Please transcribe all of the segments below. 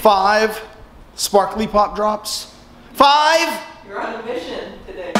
five sparkly pop drops. Five! You're on a mission today.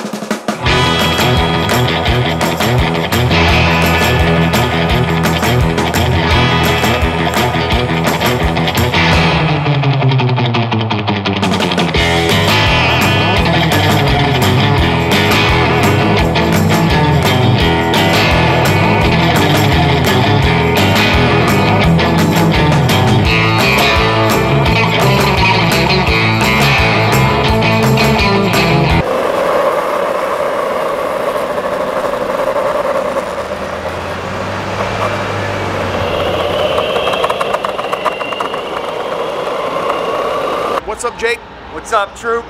What's up, troop?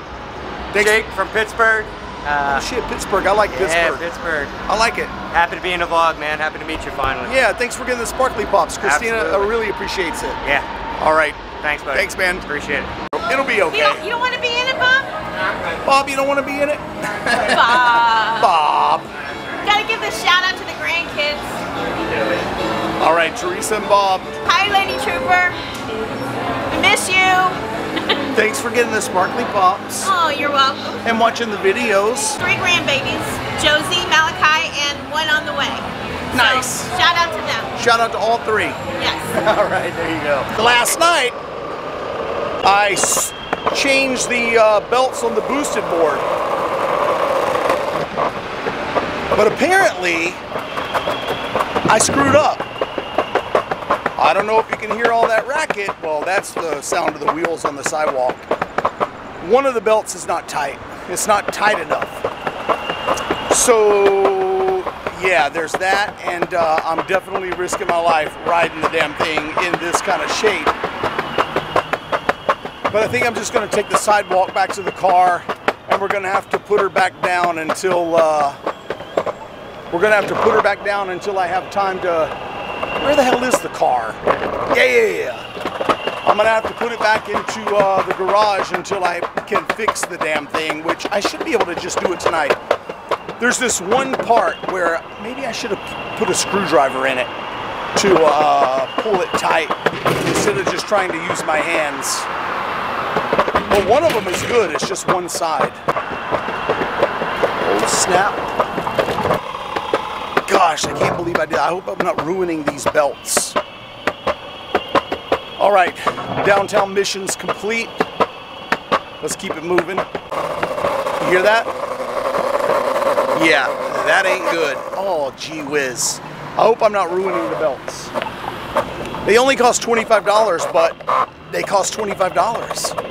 Thanks. Jake from Pittsburgh. Uh, Shit, Pittsburgh. I like yeah, Pittsburgh. Pittsburgh. I like it. Happy to be in the vlog, man. Happy to meet you finally. Yeah, thanks for getting the sparkly pops. Christina Absolutely. really appreciates it. Yeah. All right. Thanks, buddy. Thanks, man. Appreciate it. It'll be You okay. don't, you don't want to be in it, Bob? Bob, you don't want to be in it? Bob. Bob. Gotta give this shout out to the grandkids. All right, Teresa and Bob, Hi, Lady Trooper. We miss you. Thanks for getting the sparkly pops Oh, you're welcome. and watching the videos. Three grandbabies Josie, Malachi, and one on the way. So, Nice. shout out to them. Shout out to all three. Yes. All right, there you go. Last night, I changed the uh, belts on the boosted board. But apparently, I screwed up. Know if you can hear all that racket. Well, that's the sound of the wheels on the sidewalk. One of the belts is not tight. It's not tight enough. So, yeah, there's that, and uh, I'm definitely risking my life riding the damn thing in this kind of shape. But I think I'm just going to take the sidewalk back to the car, and we're going to have to put her back down until uh, we're going to have to put her back down until I have time to. Where the hell is the car? Yeah, yeah. I'm gonna have to put it back into uh, the garage until I can fix the damn thing, which I should be able to just do it tonight. There's this one part where maybe I should have put a screwdriver in it to uh, pull it tight instead of just trying to use my hands. But one of them is good. It's just one side. Oh snap! Gosh, I can't believe I did. I hope I'm not ruining these belts. All right, downtown mission's complete. Let's keep it moving. You hear that? Yeah, that ain't good. Oh, gee whiz. I hope I'm not ruining the belts. They only cost $25, but they cost $25.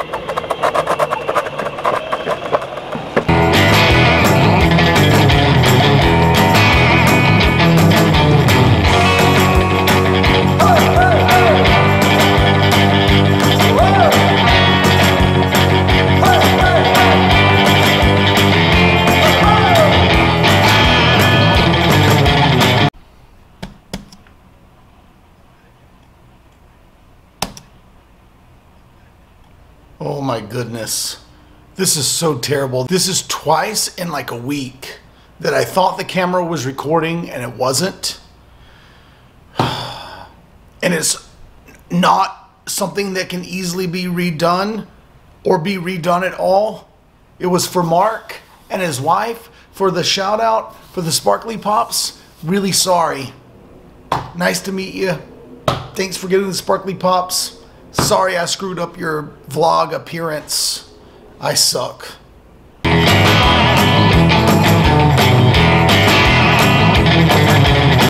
Oh my goodness. This is so terrible. This is twice in like a week that I thought the camera was recording and it wasn't. And it's not something that can easily be redone or be redone at all. It was for Mark and his wife for the shout out for the sparkly pops. Really sorry. Nice to meet you. Thanks for getting the sparkly pops. Sorry I screwed up your vlog appearance. I suck.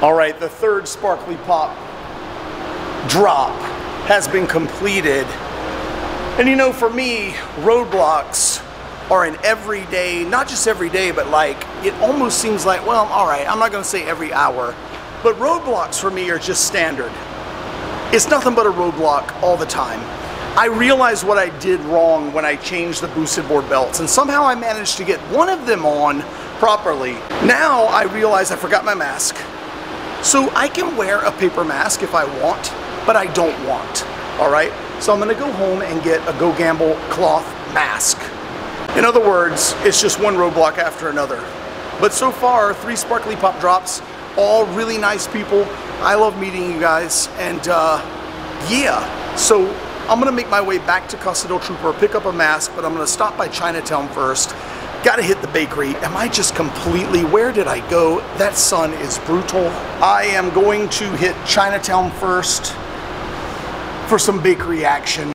All right, the third sparkly pop drop has been completed. And you know, for me, roadblocks are an everyday, not just every day, but like it almost seems like, well, all right, I'm not gonna say every hour, but roadblocks for me are just standard. It's nothing but a roadblock all the time. I realized what I did wrong when I changed the boosted board belts, and somehow I managed to get one of them on properly. Now I realize I forgot my mask. So I can wear a paper mask if I want, but I don't want. All right? So I'm gonna go home and get a Go Gamble cloth mask. In other words, it's just one roadblock after another. But so far, three sparkly pop drops, all really nice people. I love meeting you guys, and uh, yeah. So I'm gonna make my way back to del Trooper, pick up a mask, but I'm gonna stop by Chinatown first. Gotta hit the bakery. Am I just completely, where did I go? That sun is brutal. I am going to hit Chinatown first for some bakery action.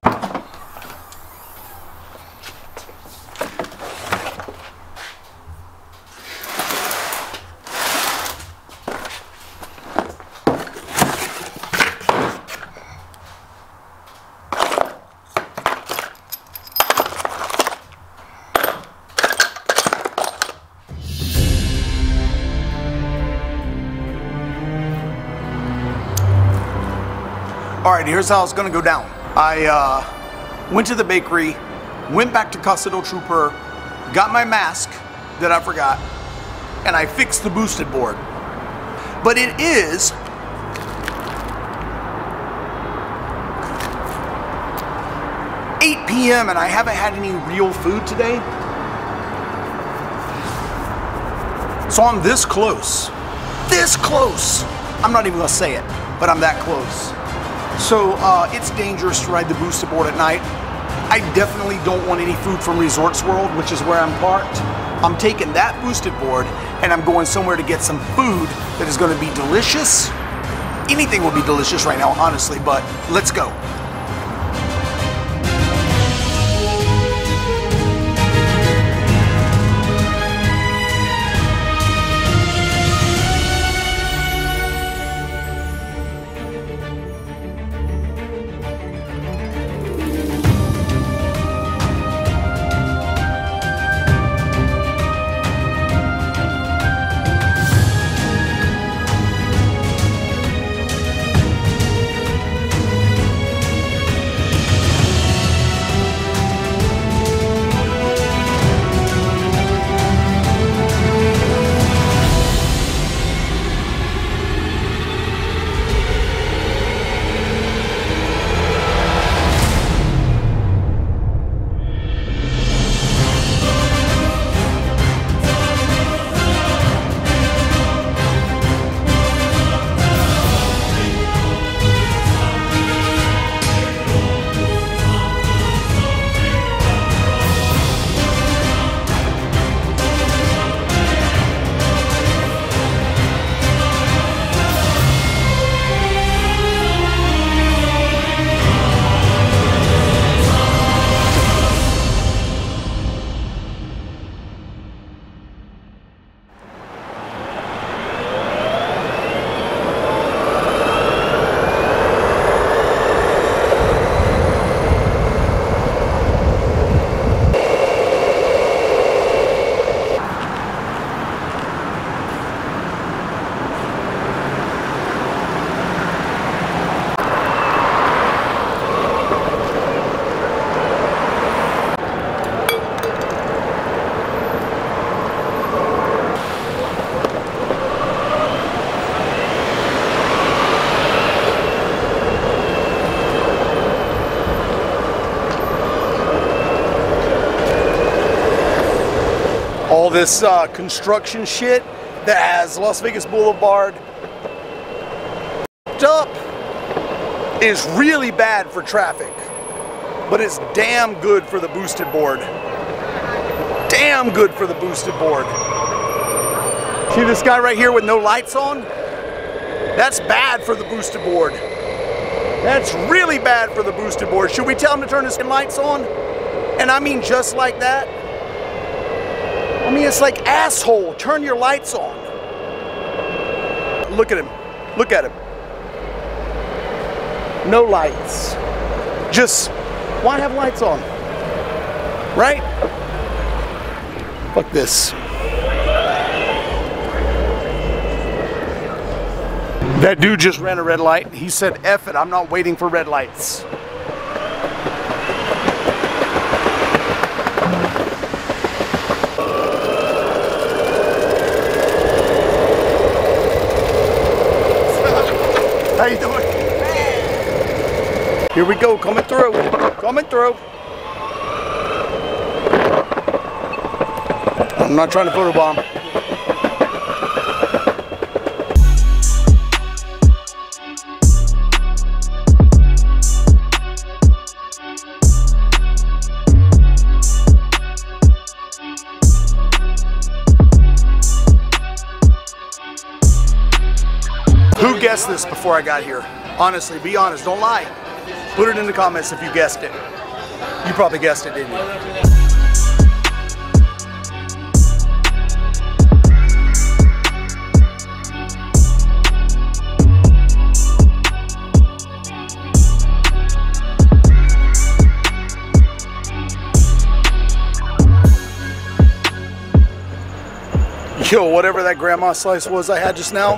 Right, here's how it's gonna go down. I uh, went to the bakery, went back to Casa del Trooper, got my mask that I forgot, and I fixed the boosted board. But it is eight p.m. and I haven't had any real food today. So I'm this close, this close. I'm not even gonna say it, but I'm that close. So uh, it's dangerous to ride the boosted board at night. I definitely don't want any food from Resorts World, which is where I'm parked. I'm taking that boosted board and I'm going somewhere to get some food that is going to be delicious. Anything will be delicious right now, honestly, but let's go. This uh, construction shit that has Las Vegas Boulevard up is really bad for traffic, but it's damn good for the boosted board. Damn good for the boosted board. See this guy right here with no lights on? That's bad for the boosted board. That's really bad for the boosted board. Should we tell him to turn his lights on? And I mean just like that. I mean, it's like asshole, turn your lights on. Look at him. Look at him. No lights. Just, why have lights on? Right? Fuck this. That dude just ran a red light. He said, F it, I'm not waiting for red lights. Here we go, coming through, coming through. I'm not trying to photobomb. Who guessed this before I got here? Honestly, be honest, don't lie. Put it in the comments if you guessed it. You probably guessed it, didn't you? Yo, whatever that grandma slice was I had just now,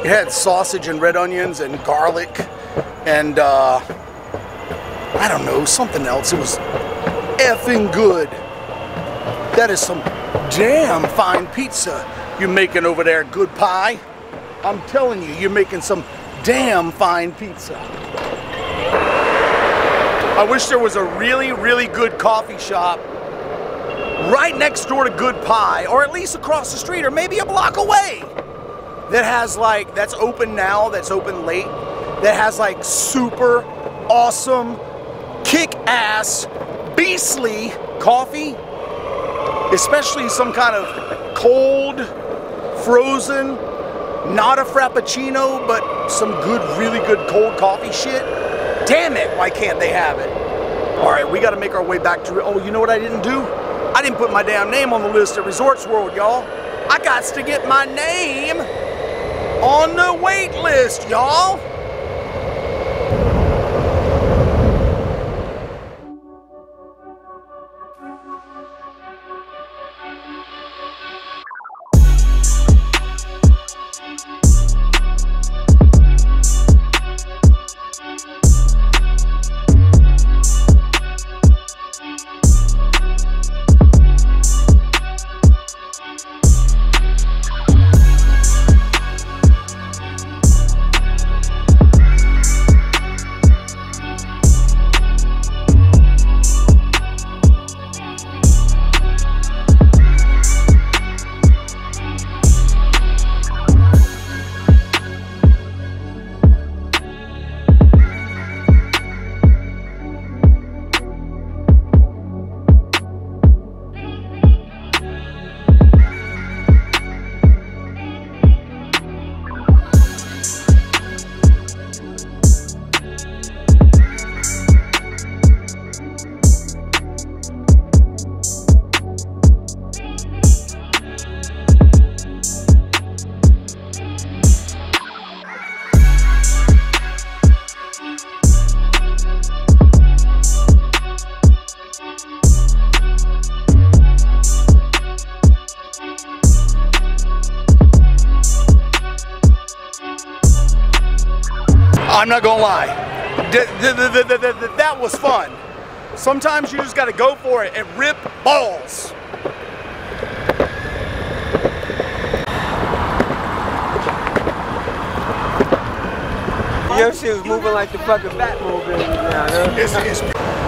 it had sausage and red onions and garlic and uh, I don't know, something else. It was effing good. That is some damn fine pizza you're making over there, good pie. I'm telling you, you're making some damn fine pizza. I wish there was a really, really good coffee shop right next door to Good Pie, or at least across the street, or maybe a block away, that has like, that's open now, that's open late, that has like super awesome, kick ass, beastly coffee, especially some kind of cold, frozen, not a frappuccino, but some good, really good cold coffee shit. Damn it, why can't they have it? All right, we got to make our way back to. Oh, you know what I didn't do? I didn't put my damn name on the list at Resorts World, y'all. I got to get my name on the wait list, y'all. I'm not gonna lie. That was fun. Sometimes you just gotta go for it and rip balls. Your shit was moving like the fucking Batmobile now, huh?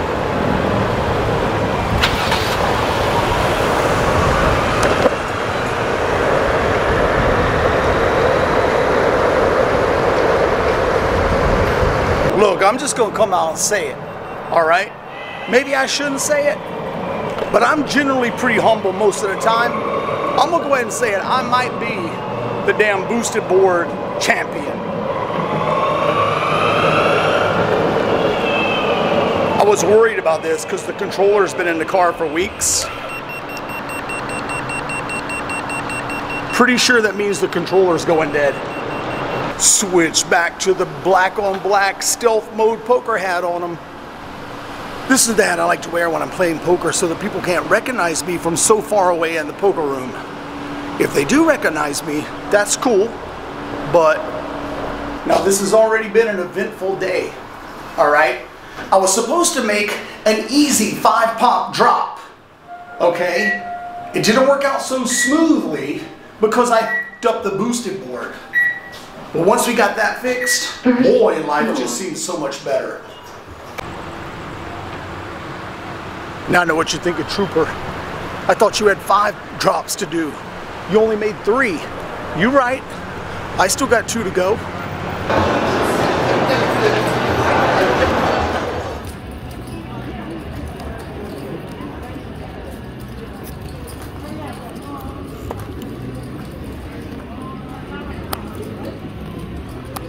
Look, I'm just gonna come out and say it, all right? Maybe I shouldn't say it, but I'm generally pretty humble most of the time. I'm gonna go ahead and say it. I might be the damn boosted board champion. I was worried about this because the controller's been in the car for weeks. Pretty sure that means the controller's going dead. Switch back to the black on black stealth mode poker hat on them. This is the hat I like to wear when I'm playing poker so that people can't recognize me from so far away in the poker room. If they do recognize me, that's cool, but now this has already been an eventful day, all right? I was supposed to make an easy five pop drop, okay? It didn't work out so smoothly because I up the boosted board. But once we got that fixed, boy, life just seems so much better. Now I know what you think of Trooper. I thought you had five drops to do. You only made three. You right. I still got two to go.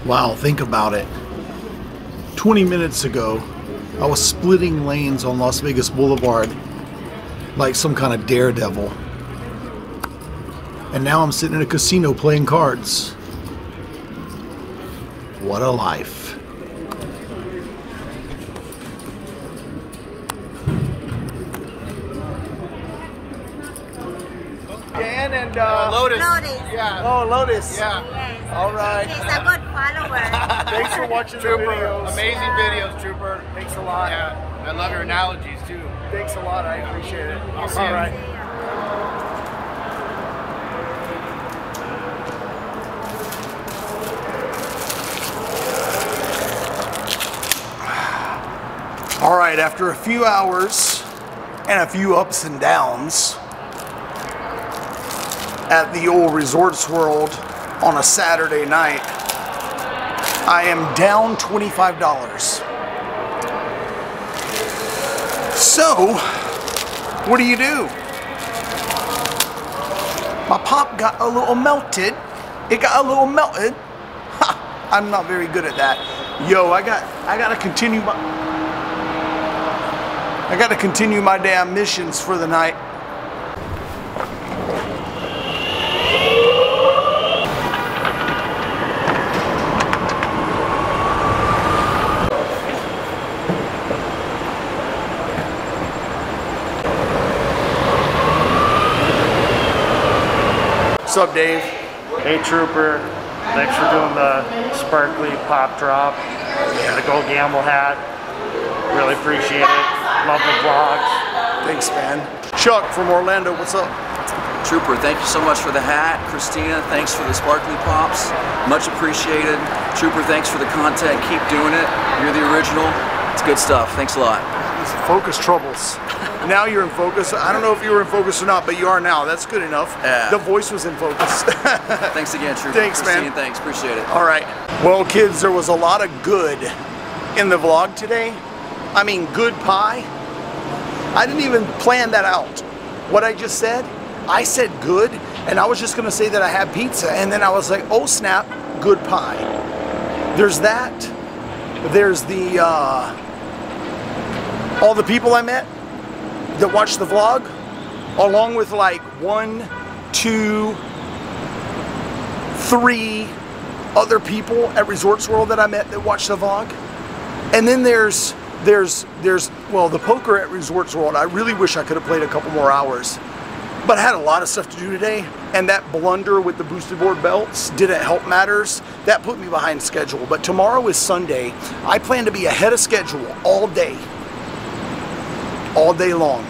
Wow, think about it. 20 minutes ago, I was splitting lanes on Las Vegas Boulevard like some kind of daredevil. And now I'm sitting in a casino playing cards. What a life. Dan and uh, Lotus. Lotus. Yeah. oh Lotus. Yeah. Yes. All right. He's a good follower. Thanks for watching the Trooper. videos. Amazing videos, Trooper. Thanks a lot. Yeah. I love your analogies too. Thanks a lot. I appreciate it. I'll see All you. right. All right, after a few hours and a few ups and downs at the old Resorts World on a Saturday night, I am down $25. So, what do you do? My pop got a little melted. It got a little melted. Ha, I'm not very good at that. Yo, I got I gotta continue my I gotta continue my damn missions for the night. What's up, Dave? Hey Trooper, thanks for doing the sparkly pop drop and the Go Gamble hat. Really appreciate it. Love the vlogs. Thanks, man. Chuck from Orlando, what's up? Trooper, thank you so much for the hat. Christina, thanks for the sparkly pops. Much appreciated. Trooper, thanks for the content. Keep doing it. You're the original. It's good stuff. Thanks a lot. Focus troubles. now you're in focus. I don't know if you were in focus or not, but you are now. That's good enough. Yeah. The voice was in focus. Thanks again, Trooper. Thanks, man. Christina, thanks. Appreciate it. All right. Well, kids, there was a lot of good in the vlog today. I mean, good pie. I didn't even plan that out. What I just said, I said good, and I was just gonna say that I had pizza, and then I was like, oh snap, good pie. There's that. There's the uh, all the people I met that watched the vlog, along with like one, two, three other people at Resorts World that I met that watched the vlog. And then there's there's there's well the poker at Resorts World. I really wish I could have played a couple more hours. But I had a lot of stuff to do today, and that blunder with the boosted board belts didn't help matters. That put me behind schedule. But tomorrow is Sunday. I plan to be ahead of schedule all day. All day long.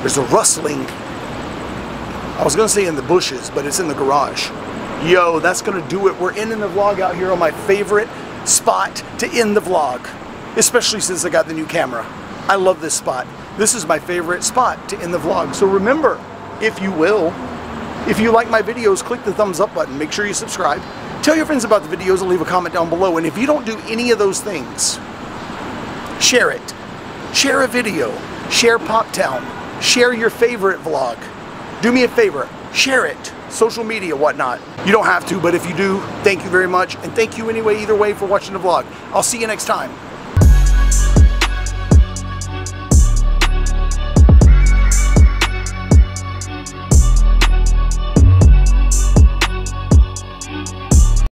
There's a rustling I was gonna say in the bushes, but it's in the garage. Yo, that's gonna do it. We're ending the vlog out here on my favorite spot to end the vlog, especially since I got the new camera. I love this spot. This is my favorite spot to end the vlog. So remember, if you will, if you like my videos, click the thumbs up button. Make sure you subscribe. Tell your friends about the videos and leave a comment down below. And if you don't do any of those things, share it. Share a video. Share Poptown. Share your favorite vlog. Do me a favor, share it. Social media, whatnot. You don't have to, but if you do, thank you very much. And thank you anyway, either way, for watching the vlog. I'll see you next time.